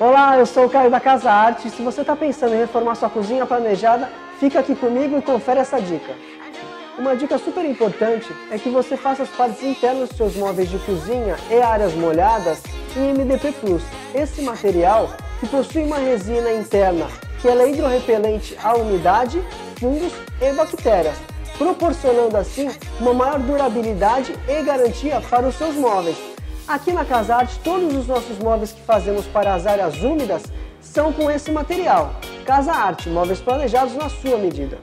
Olá, eu sou o Caio da Casa Arte. Se você está pensando em reformar sua cozinha planejada, fica aqui comigo e confere essa dica. Uma dica super importante é que você faça as partes internas dos seus móveis de cozinha e áreas molhadas em MDP Plus. Esse material que possui uma resina interna que ela é hidrorrepelente à umidade, fungos e bactérias, proporcionando assim uma maior durabilidade e garantia para os seus móveis. Aqui na Casarte, todos os nossos móveis que fazemos para as áreas úmidas são com esse material. Casa Arte, móveis planejados na sua medida.